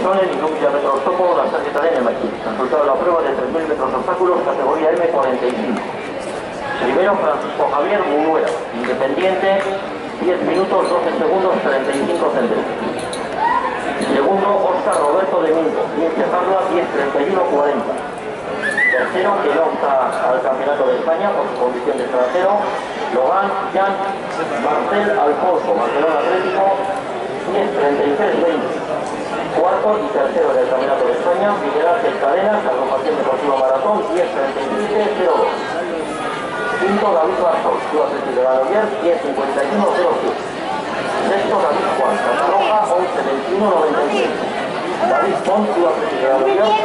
Coglione, Milú Villaverdor Topo, la Sargeta de Nemequí. Resultado de la prueba de 3.000 metros obstáculos, categoría M45. Primero Francisco Javier Munuera, Independiente, 10 minutos 12 segundos 35 centésimos. Segundo, Oscar Roberto de Mingo, Ciencia Parla, 10 31 40. Tercero, que no está al Campeonato de España por su condición de extranjero, Logan Jan Marcel Alfonso, Barcelona Atlético, 10 33 20. Cuarto y tercero del Campeonato de España, Miguel Ángel Cadenas, agrupación deportiva Maratón, 10 37 02. Quinto, David Bartos, Club Atlético de Granollers, 10 51 07. Sexto, David Juan, Roja, 11 21 96. David Pons, Club Atlético de 20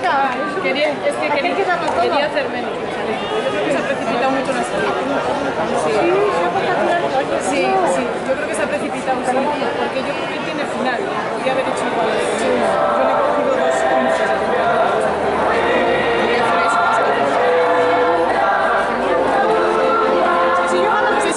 chica. Quería, es que quería, quería hacer menos. Yo creo que se ha precipitado mucho en la salida. Sí, Sí, sí, yo creo que se ha precipitado, sí, porque yo creo que tiene final. Podría haber hecho igual. Yo le he cogido dos hacer. Sí, yo cuando me sé